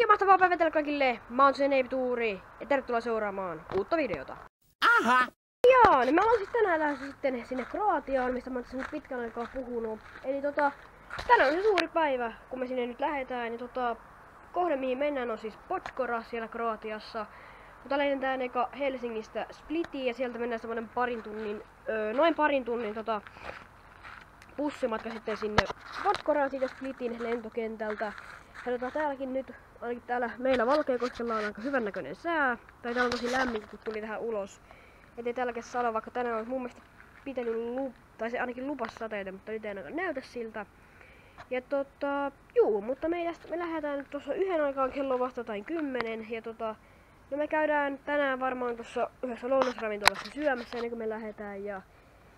Oikein mahtavaa päivää teille kaikille. Mä oon Seneipi Tuuri ja tervetuloa seuraamaan uutta videota. Aha! Joo, niin mä oon siis tänään lähdössä sitten sinne Kroatiaan, mistä mä oon tässä nyt pitkän aikaa puhunut. Eli tota, tänään on se suuri päivä, kun me sinne nyt lähdetään. Ja tota, kohde mihin mennään on siis Podgora siellä Kroatiassa. Mutta lennetään eka Helsingistä Splitiin ja sieltä mennään semmonen parin tunnin, öö, noin parin tunnin tota, bussimatka sitten sinne Podgoraan siitä Splitin lentokentältä. Ja täälläkin nyt, ainakin täällä meillä Valkeakoskella on aika hyvännäköinen sää. Tai täällä on tosi lämmin, kun tuli tähän ulos. Ettei tälläkin sano, vaikka tänään on mun mielestä pitänyt lup, tai se ainakin lupas sateita, mutta nyt ei ainakaan näytä siltä. Ja tota, juu, mutta me, me lähdetään nyt tuossa yhden aikaan kello vasta tai kymmenen. Ja tota, no me käydään tänään varmaan tuossa yhdessä lounasravintolassa syömässä ennen kuin me lähdetään. Ja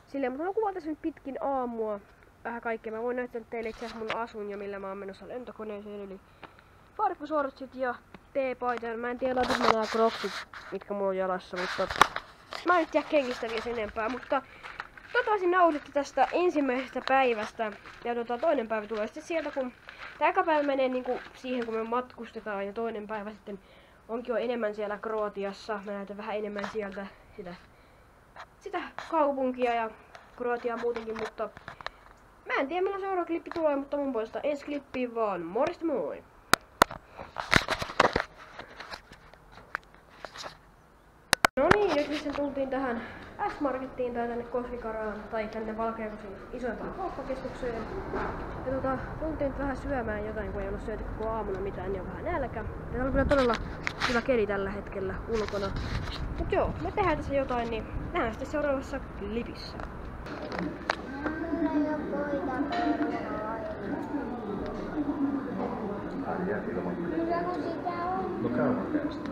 silleen, mutta mä kuvaan tässä nyt pitkin aamua vähän kaikkea. Mä voin näyttää teille itse asiassa mun asun ja millä mä oon menossa lentokoneeseen. Eli farkkusortsit ja teepaita. Mä en tiedä, laitanko mä nämä kroksit, mitkä mulla on jalassa, mutta mä en tiedä kengistä vielä enempää, mutta toivottavasti nautitte tästä ensimmäisestä päivästä. Ja tota, toinen päivä tulee sitten sieltä, kun tämä eka päivä menee niinku siihen, kun me matkustetaan, ja toinen päivä sitten onkin jo enemmän siellä Kroatiassa. Mä näytän vähän enemmän sieltä sitä, sitä kaupunkia ja Kroatiaa muutenkin, mutta mä en tiedä milloin seuraava klippi tulee, mutta mun puolesta ensi klippiin vaan. Morista moi! No niin, nyt sitten tultiin tähän S-Markettiin tai tänne Koskikaraan tai tänne Valkeakosin isoimpaan kauppakeskukseen. Ja tota, tultiin vähän syömään jotain, kun ei ollut syöty koko aamuna mitään, niin on vähän nälkä. Ja täällä on kyllä todella hyvä keli tällä hetkellä ulkona. Mut joo, me tehdään tässä jotain, niin nähdään sitten seuraavassa klipissä. Ai jää ilman. Kyllä kun sitä on. No käy oikeesti.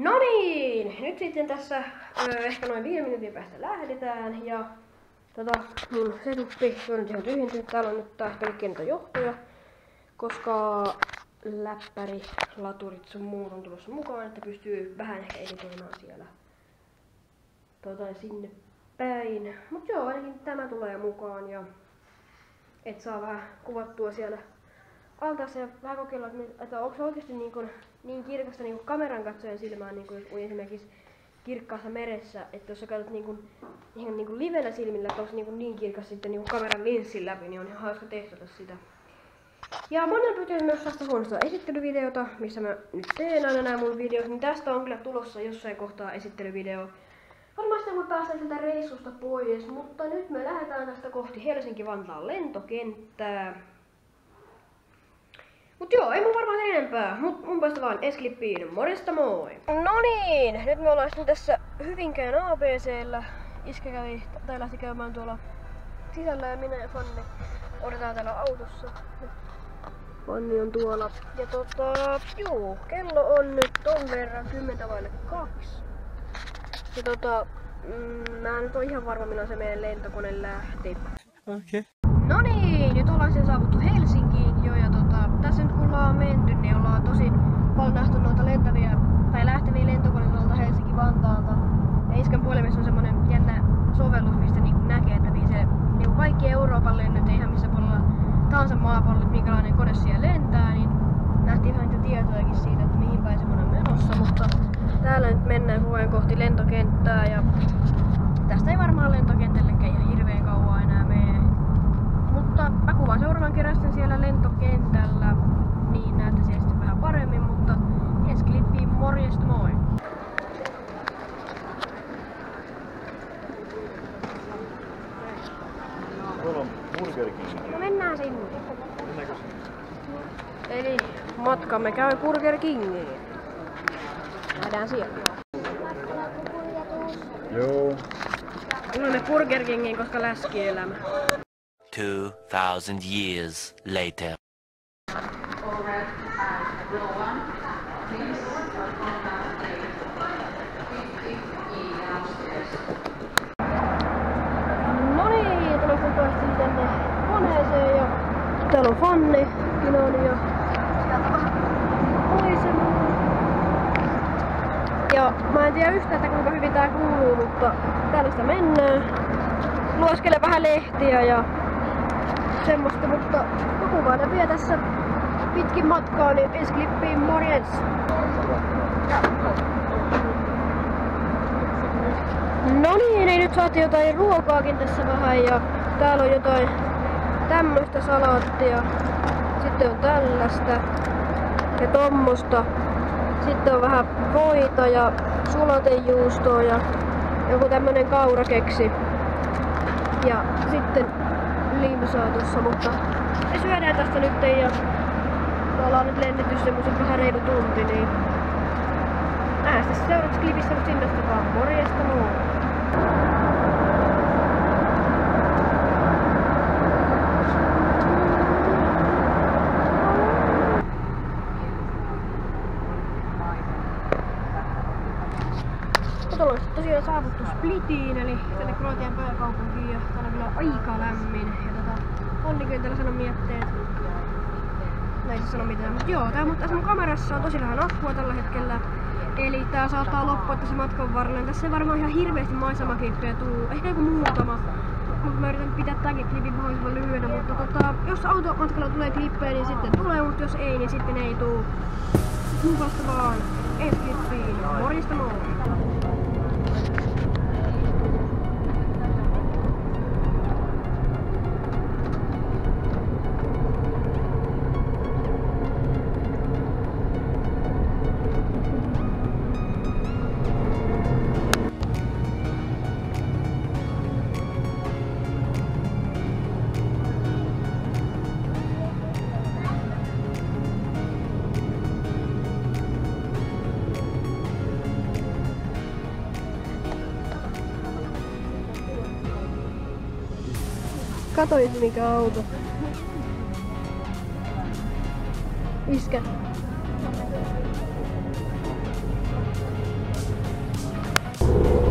No niin, nyt sitten tässä ö, ehkä noin viiden minuutin päästä lähdetään ja tota, mun setuppi on nyt ihan tyhjentynyt. Täällä on nyt taas pelkkiä johtoja, koska läppäri, laturit sun muut on tulossa mukaan, että pystyy vähän ehkä editoimaan siellä tota, sinne päin. Mut joo, ainakin tämä tulee mukaan ja et saa vähän kuvattua siellä altaassa ja vähän kokeilla, että, onko se oikeasti niin, kuin, niin kirkasta niin kameran katsojan silmään niin kuin esimerkiksi kirkkaassa meressä, että jos sä katsot niin kuin, ihan niin kuin livenä silmillä, että niin, niin kirkas sitten niin kuin kameran linssin läpi, niin on ihan hauska testata sitä. Ja monen pyytänyt myös tästä huonosta esittelyvideota, missä mä nyt teen aina nämä mun videot, niin tästä on kyllä tulossa jossain kohtaa esittelyvideo. Varmasti kun päästään sieltä reissusta pois, mutta nyt me lähdetään tästä kohti Helsinki-Vantaan lentokenttää. Mut joo, ei mun varmaan sen enempää. Mut mun puolesta vaan Esklippiin. Morjesta moi! No niin, nyt me ollaan sitten tässä Hyvinkään ABCllä. Iskä kävi, tai lähti käymään tuolla sisällä ja minä ja Fanni odotetaan täällä autossa. Fanni on tuolla. Ja tota, juu, kello on nyt ton verran 10 vaille kaksi. Ja tota, mm, mä en nyt ole ihan varma milloin se meidän lentokone lähti. Okei. No niin, nyt ollaan sen saavuttu Helsinkiin tässä nyt kun ollaan menty, niin ollaan tosi paljon nähty noita lentäviä tai lähteviä lentokoneita tuolta Helsinki-Vantaalta. Ja Iskän puhelimessa on semmonen jännä sovellus, mistä niinku näkee, että niin se niinku kaikki Euroopan lennot ihan missä puolella tahansa maapallolla, että minkälainen kone siellä lentää, niin nähtiin vähän niitä tietojakin siitä, että mihin päin semmonen on menossa, mutta täällä nyt mennään koko ajan kohti lentokenttää ja tästä ei varmaan lentokentällekään ihan hirveän kauan enää mene. Mutta mä kuvaan seuraavan kerran siellä lentokentällä, me käy Burger Kingiin. Nähdään siellä. Joo. Mulla ne Burger Kingiin, koska läski elämä. 2000 years later. No niin, tuli takaisin tänne koneeseen ja täällä on Fanni, Kinoni ja ja mä en tiedä yhtään, että kuinka hyvin tää kuuluu, mutta tällaista mennään. Lueskelen vähän lehtiä ja semmoista, mutta joku vaan vie tässä pitkin matkaa, niin ensi klippiin morjens! No niin, ei nyt saatiin jotain ruokaakin tässä vähän ja täällä on jotain tämmöistä salaattia. Sitten on tällaista ja tommosta. Sitten on vähän voita ja sulatejuustoa ja joku tämmönen kaurakeksi. Ja sitten limsaa tossa, mutta me syödään tästä nyt ja me ollaan nyt lennetty semmosen vähän reilu tunti, niin nähdään sitten seuraavassa klipissä nyt sinne vaan. Morjesta moi! Nyt ollaan sitten tosiaan saavuttu Splitiin, eli tänne Kroatian pääkaupunkiin ja täällä on kyllä aika lämmin. Ja tota, Onni kyllä täällä sanoi mietteet. No ei se sano mitään, mutta joo, tää, mutta tässä mun kamerassa on tosi vähän akkua tällä hetkellä. Eli tää saattaa loppua tässä matkan varrella. Tässä ei varmaan ihan hirveästi maisemaklippejä tuu. Ehkä joku muutama. Mutta mä yritän pitää tämänkin klipin mahdollisimman lyhyenä. Mutta tota, jos automatkalla tulee klippejä, niin sitten tulee. Mutta jos ei, niin sitten ei tuu. Puolesta vaan ensi klippiin. Morjesta moi! Katoit mikä auto. Iskä. Tuolla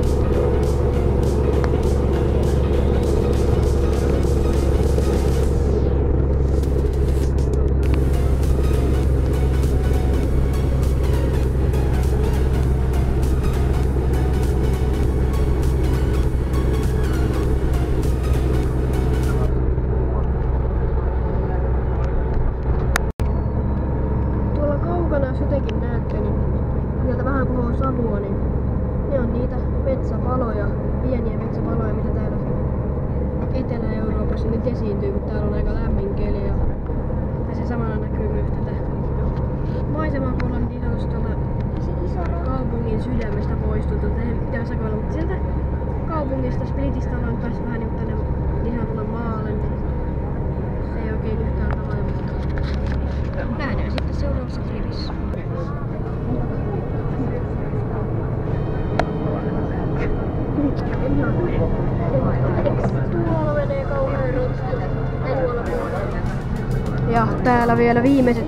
Ja täällä vielä viimeiset,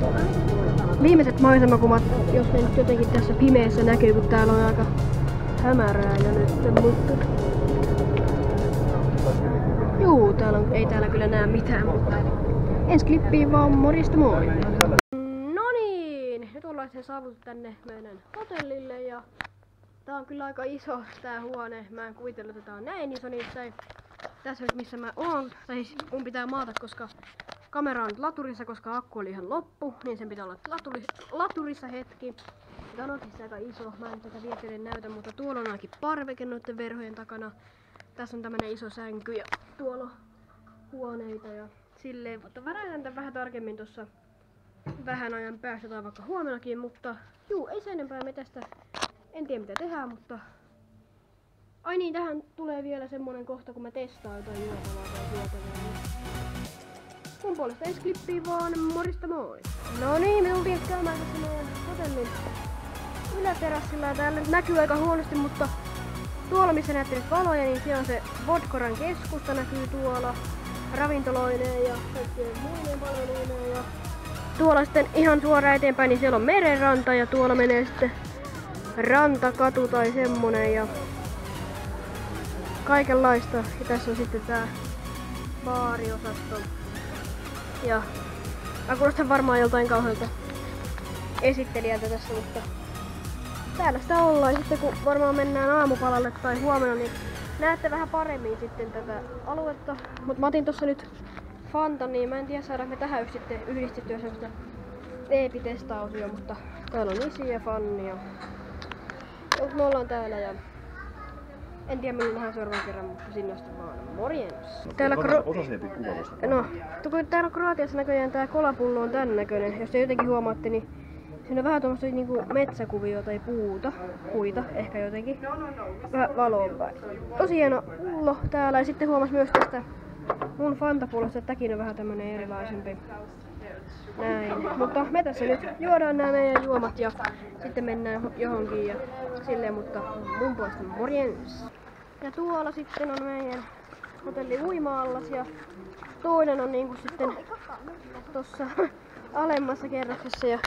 viimeiset maisemakuvat, jos ne nyt jotenkin tässä pimeässä näkyy, kun täällä on aika hämärää ja nyt, mutta... Juu, täällä on, ei täällä kyllä näe mitään, mutta ensi klippiin vaan morjesta moi! No niin, nyt ollaan sitten saavuttu tänne meidän hotellille ja tää on kyllä aika iso tää huone. Mä en kuvitellut, että tää on näin iso, niin ei tässä missä mä oon, tai siis mun pitää maata, koska kamera on laturissa, koska akku oli ihan loppu, niin sen pitää olla laturi, laturissa hetki. Tää on oikeesti aika iso, mä en tätä vielä näytä, mutta tuolla on ainakin parveke noiden verhojen takana. Tässä on tämmönen iso sänky ja tuolla on huoneita ja silleen, mutta näytän tämän vähän tarkemmin tuossa vähän ajan päästä tai vaikka huomenakin, mutta juu, ei sen enempää me tästä, en tiedä mitä tehdään, mutta Ai niin, tähän tulee vielä semmonen kohta, kun mä testaan jotain juotavaa tai syötävää. Mun puolesta ensi klippiin vaan, morista moi! No niin, me tultiin käymään tässä meidän hotellin yläterassilla täällä näkyy aika huonosti, mutta tuolla missä näette nyt valoja, niin siellä on se Vodkoran keskusta näkyy tuolla ravintoloineen ja kaikkien muiden palveluineen ja tuolla sitten ihan suoraan eteenpäin, niin siellä on merenranta ja tuolla menee sitten rantakatu tai semmonen ja kaikenlaista. Ja tässä on sitten tää baariosasto. Ja mä kuulostan varmaan joltain kauhealta esittelijältä tässä, mutta täällä sitä ollaan. Sitten kun varmaan mennään aamupalalle tai huomenna, niin näette vähän paremmin sitten tätä aluetta. Mutta mä otin tossa nyt Fanta, niin mä en tiedä saadaanko me tähän sitten yhdistettyä sellaista EPI-testausio, mutta täällä on isi ja Fanni ja Mut me ollaan täällä ja en tiedä milloin nähdään seuraavan kerran, mutta sinne asti vaan morjens. Täällä kro... No, kun täällä Kroatiassa näköjään tää kolapullo on tän näköinen. Jos te jotenkin huomaatte, niin siinä on vähän tuommoista niinku metsäkuvio tai puuta, puita ehkä jotenkin. Vähän valoon päin. Tosi hieno pullo täällä ja sitten huomas myös tästä mun fantapullosta, että tämäkin on vähän tämmönen erilaisempi. Näin. Mutta me tässä nyt juodaan nämä meidän juomat ja sitten mennään johonkin ja silleen, mutta mun puolesta morjens. Ja tuolla sitten on meidän hotelli uima-allas ja toinen on niinku sitten tossa alemmassa kerroksessa ja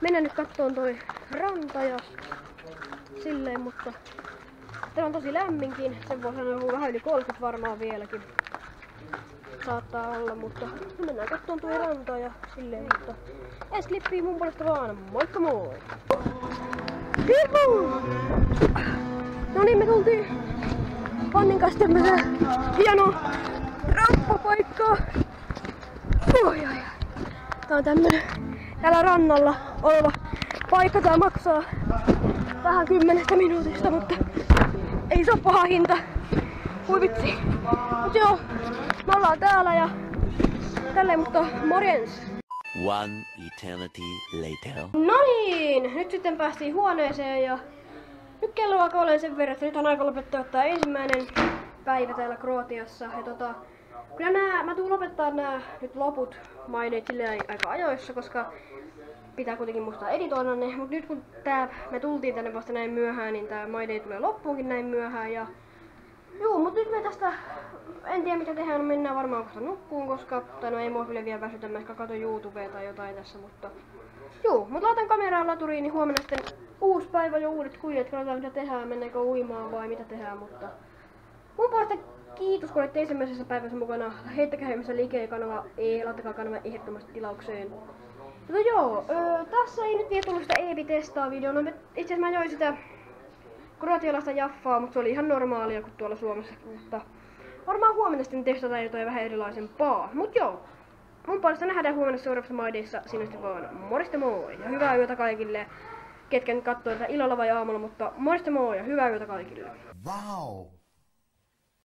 mennään nyt kattoon toi ranta ja silleen, mutta täällä on tosi lämminkin, sen voi sanoa vähän yli 30 varmaan vieläkin. Saattaa olla, mutta me mennään kattoon toi ranta ja silleen, mutta ensi klippiin mun puolesta vaan, moikka moi! Juhu! No niin, me tultiin Fannin kanssa tämmöiseen hieno rappapaikkaa. Oi, oi. Tää on tämmönen täällä rannalla oleva paikka. Tää maksaa vähän kymmenestä minuutista, mutta ei se oo paha hinta. Hui vitsi. Mut joo, ollaan täällä ja tälleen, mutta morjens. One eternity later. No niin, nyt sitten päästiin huoneeseen ja nyt kello alkaa olemaan sen verran, että nyt on aika lopettaa tää ensimmäinen päivä täällä Kroatiassa. Ja tota, kyllä nää, mä tuun lopettaa nämä nyt loput maineet silleen aika ajoissa, koska pitää kuitenkin muistaa editoida ne. Mut nyt kun tää, me tultiin tänne vasta näin myöhään, niin tää maine tulee loppuunkin näin myöhään. Ja Joo, mut nyt me tästä, en tiedä mitä tehdään, mennään varmaan kohta nukkuun, koska, tai no ei mua kyllä vielä väsytä, mä ehkä katon YouTubea tai jotain tässä, mutta Joo, mut laitan kameraan laturiin, niin huomenna sitten uusi päivä ja uudet kujat, katsotaan mitä tehdään, mennäänkö uimaan vai mitä tehdään, mutta mun puolesta kiitos kun olette ensimmäisessä päivässä mukana. Heittäkää ihmeessä liike-kanava, ei, laittakaa kanava ehdottomasti tilaukseen. No joo, öö, tässä ei nyt vielä tullut sitä EPI-testaa videoa. No, itse asiassa mä join sitä kroatialaista jaffaa, mutta se oli ihan normaalia kuin tuolla Suomessa. Mutta varmaan huomenna sitten testataan jotain vähän erilaisempaa. Mut joo, mun puolesta nähdään huomenna seuraavassa maideissa. Sinne sitten vaan morista moi ja hyvää yötä kaikille. Ketkä nyt katsoo tätä illalla vai aamulla, mutta morista moi ja hyvää yötä kaikille. Wow.